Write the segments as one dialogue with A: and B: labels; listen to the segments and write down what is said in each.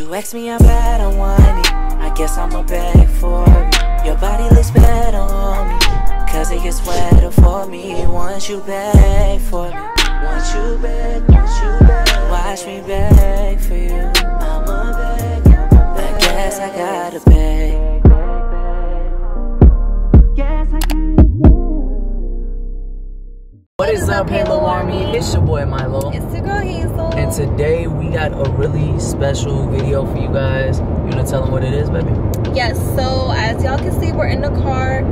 A: You ask me how bad I want it. I guess I'ma beg for it. Your body looks better on me. Cause it gets wetter for me once you beg for me. Once you beg, once you beg. Watch me beg for you. I'ma beg. I guess I gotta beg.
B: Up, Halo Army? It's your boy Milo.
C: It's the girl Hazel.
B: And today we got a really special video for you guys. You wanna tell them what it is, baby?
C: Yes, so as y'all can see, we're in the car.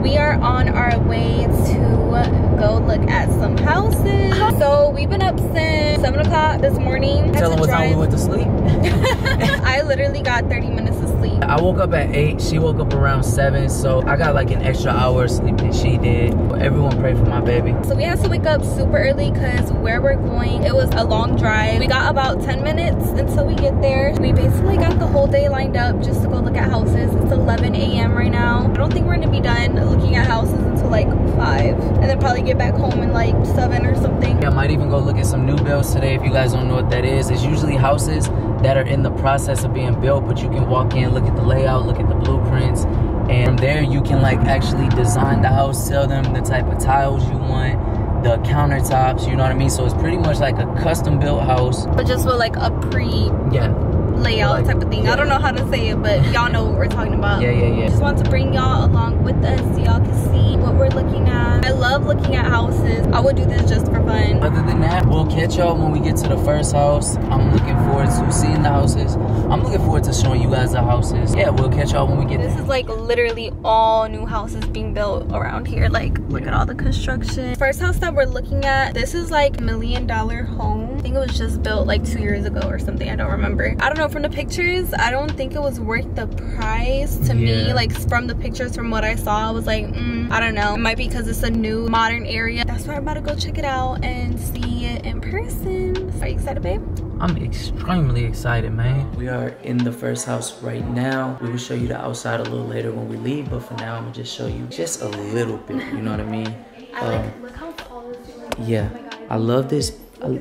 C: We are on our way to go look at some houses. Uh-huh. So we've been up since 7 o'clock this morning.
B: Tell them what time we went to sleep.
C: I literally got 30 minutes of sleep.
B: I woke up at 8, she woke up around 7, so I got like an extra hour of sleep than she did. Everyone pray for my baby.
C: So we had to wake up super early because where we're going, it was a long drive. We got about 10 minutes until we get there. We basically got the whole day lined up just to go look at houses. It's 11 a.m. right now. I don't think we're gonna be done looking at houses until like 5 and then probably get back home in like 7 or something.
B: I might even go look at some new builds today if you guys don't know what that is. It's usually houses that are in the process of being built, but you can walk in, look at the layout, look at the blueprints, and from there you can like actually design the house, tell them the type of tiles you want, the countertops, you know what I mean? So it's pretty much like a custom built house.
C: But just with like a pre
B: Yeah.
C: Layout type of thing. I don't know how to say it, but y'all know what we're talking about.
B: Yeah, yeah, yeah.
C: Just want to bring y'all along with us so y'all can see what we're looking at. I love looking at houses. I would do this just for fun.
B: Other than that, we'll catch y'all when we get to the first house. I'm looking forward to seeing the houses. I'm looking forward to showing you guys the houses. Yeah, we'll catch y'all when we get
C: This
B: there.
C: is like literally all new houses being built around here. Like, look at all the construction. First house that we're looking at, this is like million dollar home. I think it was just built like two years ago or something. I don't remember. I don't know. From the pictures, I don't think it was worth the price to me. Like from the pictures, from what I saw, I was like, mm, I don't know. It might be because it's a new modern area. That's why I'm about to go check it out and see it in person. Are you excited, babe?
B: I'm extremely excited, man. We are in the first house right now. We will show you the outside a little later when we leave, but for now, I'm gonna just show you just a little bit. You know what I mean? Um,
C: look how tall this is.
B: yeah, I love this. I,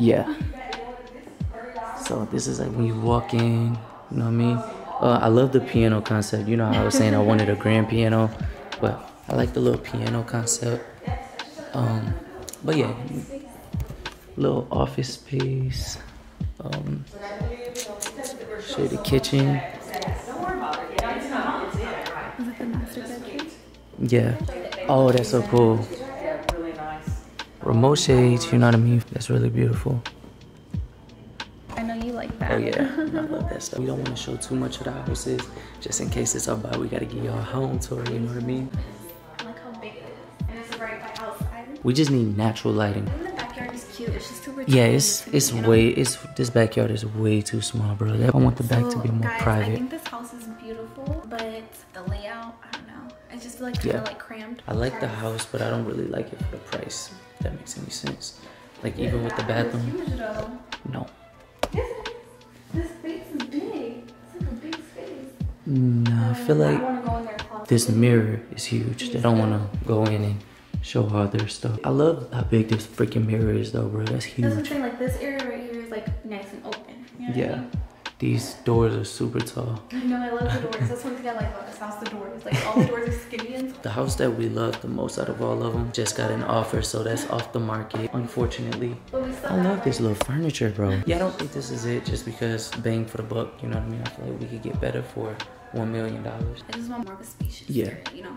B: yeah. So this is like when you walk in. You know what I mean? Uh, I love the piano concept. You know how I was saying I wanted a grand piano, but I like the little piano concept. Um, but yeah, little office space. Um, show the kitchen. Yeah. Oh, that's so cool. Remote shades, you know what I mean? That's really beautiful.
C: I know you like that.
B: Oh yeah, I love that stuff. We don't want to show too much of the houses, just in case it's up by. We gotta give y'all a home tour. You know what I mean?
C: I like how big it is. And it's right by outside.
B: We just need natural lighting.
C: And the backyard is cute. It's just super
B: Yeah, it's it's
C: you know?
B: way it's this backyard is way too small, bro. I want the back to be more
C: guys, I think this house is beautiful, but the layout, I don't know. I just feel like it's
B: Yeah.
C: kind of like crammed.
B: I like the house, but I don't really like it for the price. If that makes any sense. Like even with the bathroom,
C: Huge though.
B: no.
C: This space is big. It's like a big space.
B: No, I feel
C: I
B: like
C: want to go in there.
B: this mirror is huge. They don't want to go in and show all their stuff. I love how big this freaking mirror is, though, bro. That's
C: That's what I'm saying. Like this area right here is like nice and open. You know what I
B: Yeah,
C: mean?
B: These doors are super tall.
C: I know. I love the doors. That's one thing I like about this house. The doors. Like all the doors are skinny and
B: The house that we love the most out of all of them just got an offer, so that's off the market. Unfortunately,
C: But we
B: I love
C: like,
B: this little furniture, bro. Yeah, I don't think this is it, just because bang for the buck. You know what I mean? I feel like we could get better for one million dollars.
C: I just want more of a spacious
B: Yeah.
C: area, you know.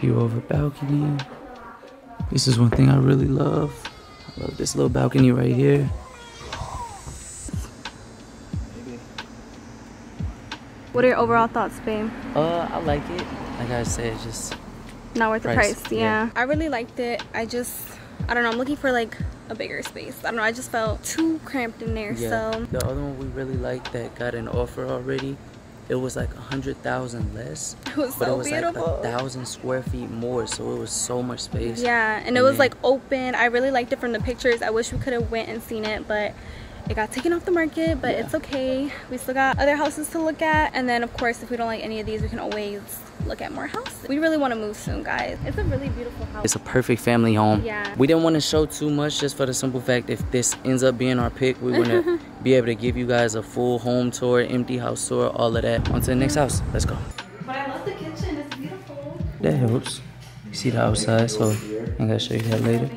B: View over balcony. This is one thing I really love. I love this little balcony right here.
C: What are your overall thoughts, babe?
B: Uh, I like it. Like I said, just
C: Not worth the
B: Price,
C: price.
B: yeah.
C: Yeah. I really liked it. I just, I don't know. I'm looking for like a bigger space. I don't know. I just felt too cramped in there.
B: yeah.
C: So
B: The other one we really liked that got an offer already. It was like a hundred thousand less,
C: it was
B: but
C: so
B: it was
C: beautiful.
B: like a thousand square feet more, so it was so much space.
C: yeah, and it was
B: then-
C: like open. I really liked it from the pictures. I wish we could have went and seen it, but it got taken off the market, but
B: Yeah.
C: it's okay. We still got other houses to look at. And then of course, if we don't like any of these, we can always look at more houses. We really want to move soon, guys. It's a really beautiful house.
B: It's a perfect family home.
C: Yeah.
B: We didn't want to show too much just for the simple fact if this ends up being our pick, we want to be able to give you guys a full home tour, empty house tour, all of that. On to the next house. Let's go.
C: But I love the kitchen. It's beautiful.
B: That helps. You see the outside, so I'm gonna show you that later.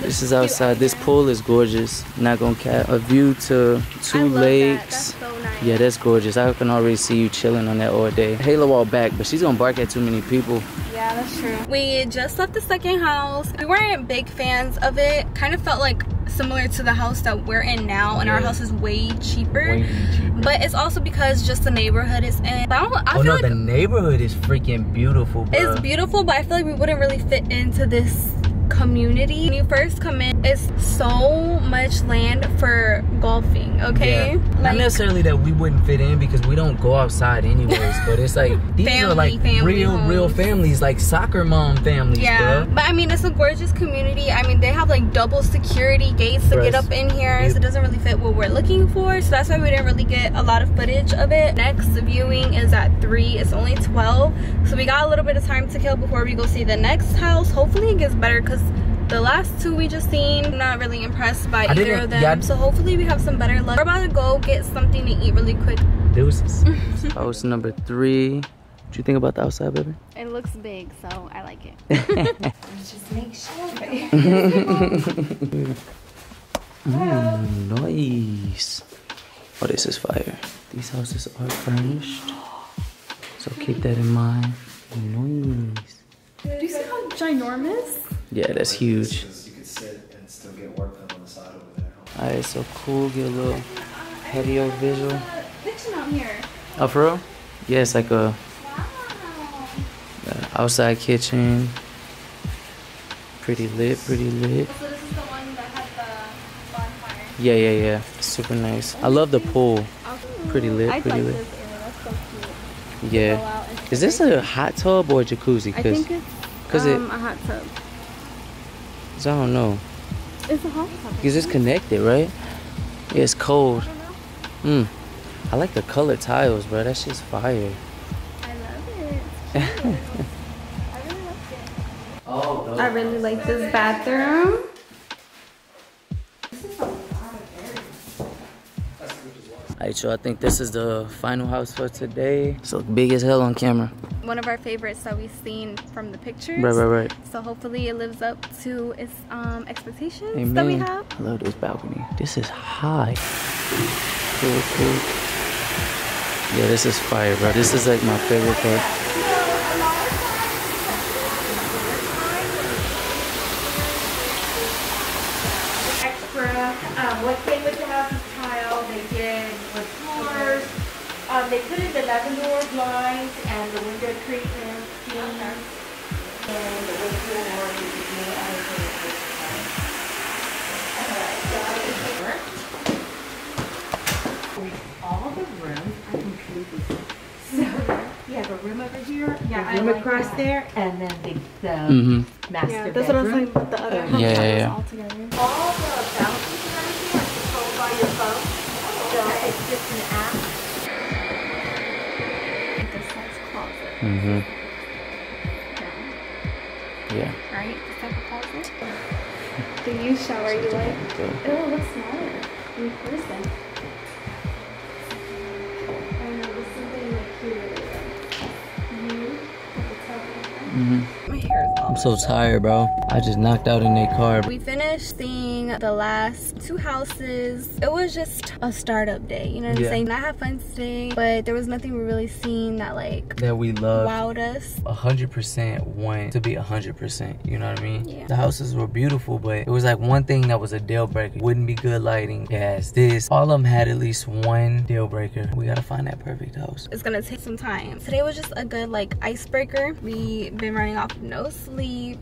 B: This is outside. This pool is gorgeous. Not gonna cap. A view to two
C: that.
B: lakes.
C: That's so nice.
B: Yeah, that's gorgeous. I can already see you chilling on that all day. Halo all back, but she's gonna bark at too many people.
C: Yeah, that's true. We just left the second house. We weren't big fans of it. Kind of felt like similar to the house that we're in now, and our house is way cheaper.
B: Way cheaper.
C: But it's also because just the neighborhood is in. But I, don't, I
B: oh
C: feel
B: no,
C: like
B: the neighborhood is freaking beautiful, bro.
C: it's beautiful, but I feel like we wouldn't really fit into this community. When you first come in, it's so much land for golfing, okay?
B: Yeah. Not necessarily that we wouldn't fit in because we don't go outside anyways, but it's like these are like
C: family
B: real, real families, like soccer mom families,
C: Yeah, but I mean, it's a gorgeous community. I mean, they have like double security gates to get up in here, so it doesn't really fit what we're looking for. So that's why we didn't really get a lot of footage of it. Next viewing is at 3, it's only 12. So we got a little bit of time to kill before we go see the next house. Hopefully, it gets better because the last two we just seen, I'm not really impressed by
B: I
C: either of them.
B: yeah,
C: so hopefully, we have some better luck. We're about to go get something to eat really quick.
B: Deuces. House number three. What do you think about the outside, baby?
C: It looks big, so I like it.
B: Just make Mm, nice. Oh, this is fire. These houses are furnished. So keep that in mind. Nice.
C: Do you see how ginormous?
B: Yeah, that's huge.
D: You could sit and still get work done on the side over there.
B: Alright, so cool. Get a little patio visual.
C: Kitchen out here.
B: Oh, for real? Yeah, it's like a
C: Wow.
B: uh, outside kitchen. Pretty lit, pretty lit.
C: So this is the one that had the bonfire.
B: Yeah, yeah, yeah. Super nice. I love the pool. Pretty lit,
C: I
B: pretty
C: like
B: lit.
C: this area. That's so
B: Yeah. Is this a hot tub or a jacuzzi?
C: I
B: Cause,
C: think it's
B: 'cause it-
C: um, a hot tub.
B: I don't know.
C: It's a hot tub.
B: Because it's connected, right? Yeah, it's cold. Mm. I like the colored tiles, bro. That shit's fire.
C: I love it. I really like it.
B: Oh,
C: I really like this bathroom.
B: Alright, so I think this is the final house for today. So big as hell on camera.
C: One of our favorites that we've seen from the pictures.
B: Right, right, right.
C: So hopefully it lives up to its um, expectations
B: Amen.
C: that we have.
B: I love this balcony. This is high. Cool, cool. Yeah, this is fire, bro. This is like my favorite part.
E: extra. Um, what came with the house is tile. They did with floors. Um, they put in the lavender blinds and the window treatment schemes. And the wood floor is new. I don't think this time. Alright, so I can work. All the rooms are completely so you have a room over here,
C: Yeah, I
E: a room
C: like
E: across
C: that.
E: there, and then the, the
B: Mm-hmm.
E: master
C: Yeah, that's what I was
E: bedroom.
C: saying with the other
E: Uh,
C: house.
B: Yeah, yeah, yeah.
C: All together.
E: All
B: Mm-hmm. Yeah.
C: Right? This type of closet. The you shower you like.
B: So,
C: It looks smaller in person. I don't know, there's something like here really like you at the top of it.
B: mhm.
C: My hair is all
B: I'm so tired, bro. I just knocked out in that car.
C: We finished seeing the last two houses. It was just a startup day, you know what
B: Yeah.
C: I'm saying? I had fun today, but there was nothing we really seen that like
B: That we loved
C: wowed us.
B: hundred percent want to be hundred percent. You know what I mean?
C: Yeah.
B: The houses were beautiful, but it was like one thing that was a deal breaker. Wouldn't be good lighting. Yes, this. All of them had at least one deal breaker. We gotta find that perfect house.
C: It's gonna take some time. Today was just a good like icebreaker. We've been running off no sleep.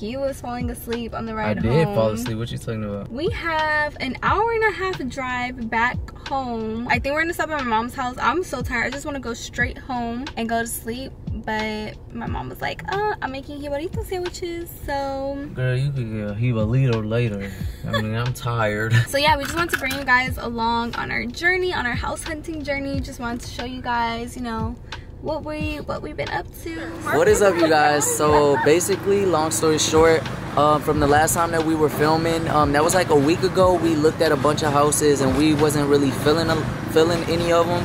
C: He was falling asleep on the ride home. Did fall asleep.
B: What you talking about?
C: We have an hour and a half drive back home. I think we're gonna stop at my mom's house. I'm so tired. I just want to go straight home and go to sleep. but my mom was like, uh, I'm making jibarito sandwiches, so.
B: Girl, you could get a jibarito later. I mean, I'm tired.
C: So yeah, we just want to bring you guys along on our journey, on our house hunting journey. Just wanted to show you guys, you know, what we what we've been up to.
B: What is up, you guys? So basically, long story short, um, from the last time that we were filming, um, that was like a week ago. We looked at a bunch of houses and we wasn't really feeling feeling any of them.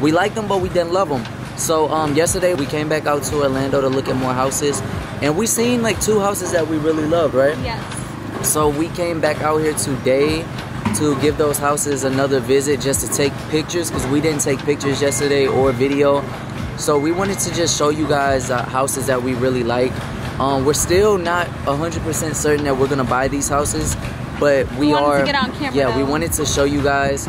B: We liked them, but we didn't love them. So um, yesterday we came back out to Orlando to look at more houses, and we seen like two houses that we really loved, right?
C: Yes.
B: So we came back out here today to give those houses another visit just to take pictures because we didn't take pictures yesterday or video. So we wanted to just show you guys uh, houses that we really like. Um, we're still not 100% certain that we're gonna buy these houses, but we,
C: We
B: are.
C: to get on camera,
B: yeah, we wanted to show you guys.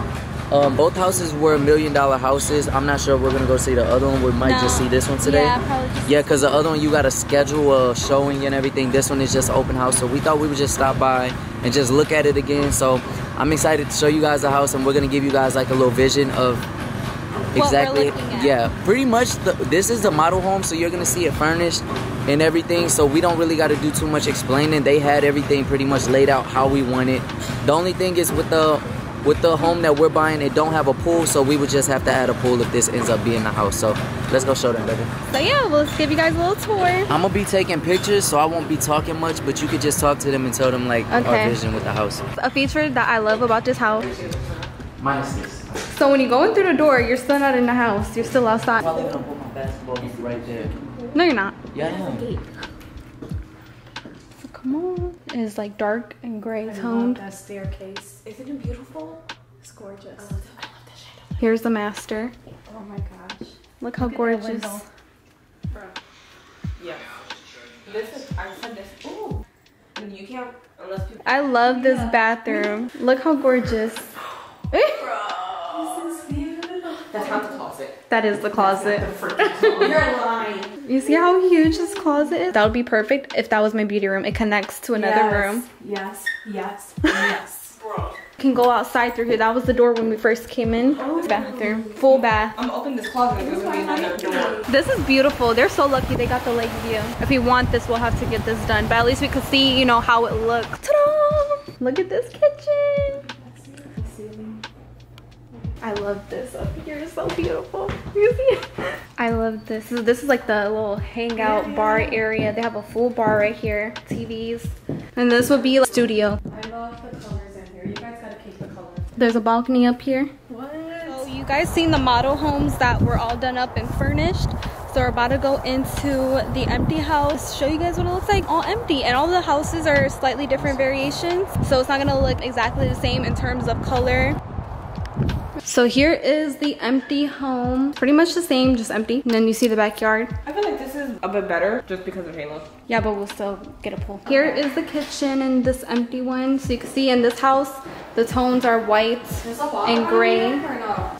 B: Um, both houses were million dollar houses. I'm not sure if we're gonna go see the other one. We might
C: No.
B: just see this one today.
C: Yeah, probably.
B: Yeah, because the other one you got to schedule a showing and everything. This one is just open house. So we thought we would just stop by and just look at it again. So I'm excited to show you guys the house and we're going to give you guys like a little vision of exactly. Yeah, pretty much the, this is the model home. So you're going to see it furnished and everything. So we don't really got to do too much explaining. They had everything pretty much laid out how we want it. The only thing is with the with the home that we're buying, it don't have a pool, so we would just have to add a pool if this ends up being the house. So let's go show them, baby.
C: So yeah, well, give you guys a little tour.
B: I'm gonna be taking pictures, so I won't be talking much, but you could just talk to them and tell them like
C: Okay.
B: our vision with the house.
C: A feature that I love about this house.
B: Minus this.
C: So when you go in through the door, you're still not in the house. You're still outside.
B: Probably gonna put my basketball hoop right there.
C: No, you're not.
B: Yeah, I am.
C: So come on. It's like dark and gray
E: I love
C: toned.
E: that staircase. Isn't it beautiful? It's gorgeous.
C: i love the shade Here's the master.
E: Oh my gosh.
C: Look how
E: Look at
C: gorgeous.
E: window.
F: Yeah. This is, I said this, ooh. And you can't, unless people.
C: I love this bathroom. Look how gorgeous.
F: That's not the closet.
C: that is the closet.
E: You're lying.
C: You see how huge this closet is? That would be perfect if that was my beauty room. It connects to another
E: Yes,
C: room.
E: Yes, yes, yes.
F: Bro.
C: Can go outside through here. That was the door when we first came in. Oh. Bathroom. Full bath.
F: I'm gonna open this closet and be.
C: This is beautiful. They're so lucky they got the lake view. If we want this, we'll have to get this done. But at least we could see, you know, how it looks. Ta-da! Look at this kitchen. I love this up here. It's so beautiful. You see it? I love this. This is, this is like the little hangout bar area. They have a full bar right here. TVs. And this would be like studio.
E: I love the colors in here. You guys gotta keep the colors.
C: There's a balcony up here.
E: What?
C: So you guys seen the model homes that were all done up and furnished. So we're about to go into the empty house, show you guys what it looks like all empty. And all the houses are slightly different variations. So it's not gonna look exactly the same in terms of color. So here is the empty home. Pretty much the same, just empty. And then you see the backyard.
F: I feel like this is a bit better just because of Halo.
C: Yeah, but we'll still get a pool. Here is the kitchen in this empty one. So you can see in this house, the tones are white and gray.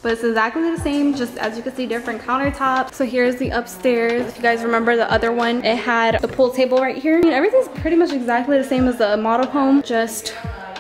C: But it's exactly the same, just as you can see, different countertops. So here's the upstairs. If you guys remember the other one, it had the pool table right here. I mean, everything's pretty much exactly the same as the model home, just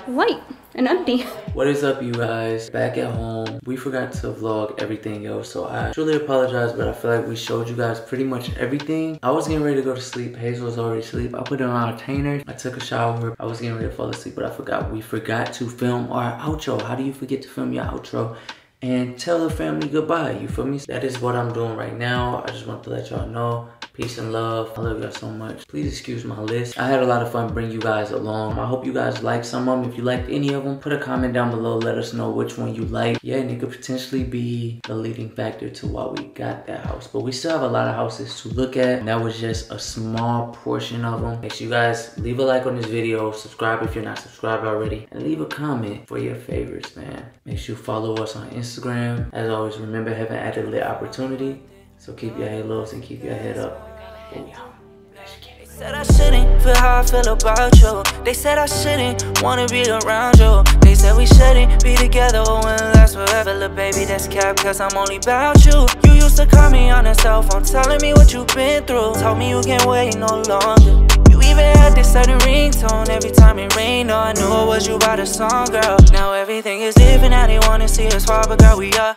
C: white and empty.
B: What is up, you guys? Back at home. We forgot to vlog everything else, so I truly apologize, but I feel like we showed you guys pretty much everything. I was getting ready to go to sleep. Hazel was already asleep. I put on our retainer. I took a shower. I was getting ready to fall asleep, but I forgot. We forgot to film our outro. How do you forget to film your outro? And tell the family goodbye. You feel me? That is what I'm doing right now. I just want to let y'all know. Peace and love. I love y'all so much. Please excuse my list. I had a lot of fun bringing you guys along. I hope you guys like some of them. If you liked any of them, put a comment down below. Let us know which one you like. Yeah, and it could potentially be the leading factor to why we got that house. But we still have a lot of houses to look at. And that was just a small portion of them. Make sure you guys leave a like on this video. Subscribe if you're not subscribed already. And leave a comment for your favorites, man. Make sure you follow us on Instagram. As always, remember heaven added lit opportunity. So keep your head halos and keep your head up. It.
A: Said I shouldn't feel how I feel about you. They said I shouldn't wanna be around you. They said we shouldn't be together when it lasts forever. Look, baby, that's cap, cause I'm only about you. You used to call me on the cell phone, telling me what you've been through. Told me you can't wait no longer. Even had this certain ringtone every time it rained. Oh, I knew was you by the song, girl. Now everything is different, now they wanna see us fall, but girl, we are.